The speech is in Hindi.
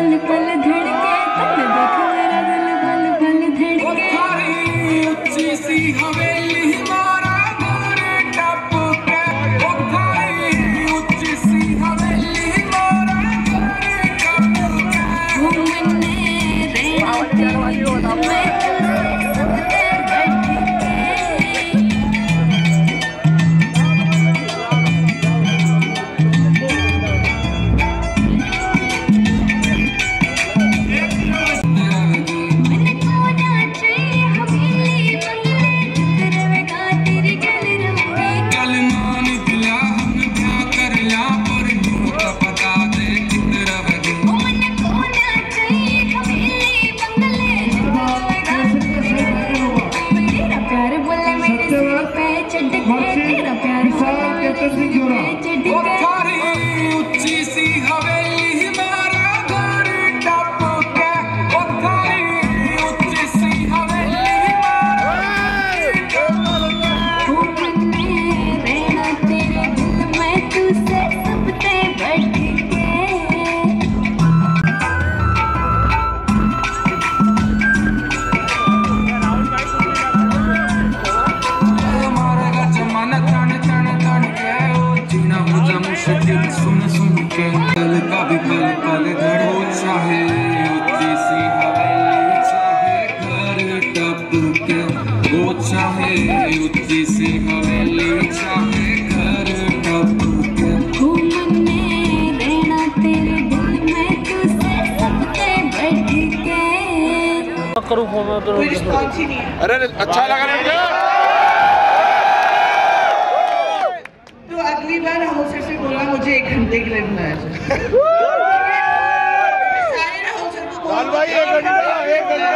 पल पल धड़के तुम देखो मेरा दिल पल पल धड़के। ऊँची सी हवेली हमारा दूर टप के उठाई ऊँची सी हवेली हमारा दूर टप के घूमने रे मैं अरे अच्छा लगा तो अगली बार हाउसर से बोला मुझे एक घंटे के लिए बुलाया जाए। भाई एक घंटा एक घंटा।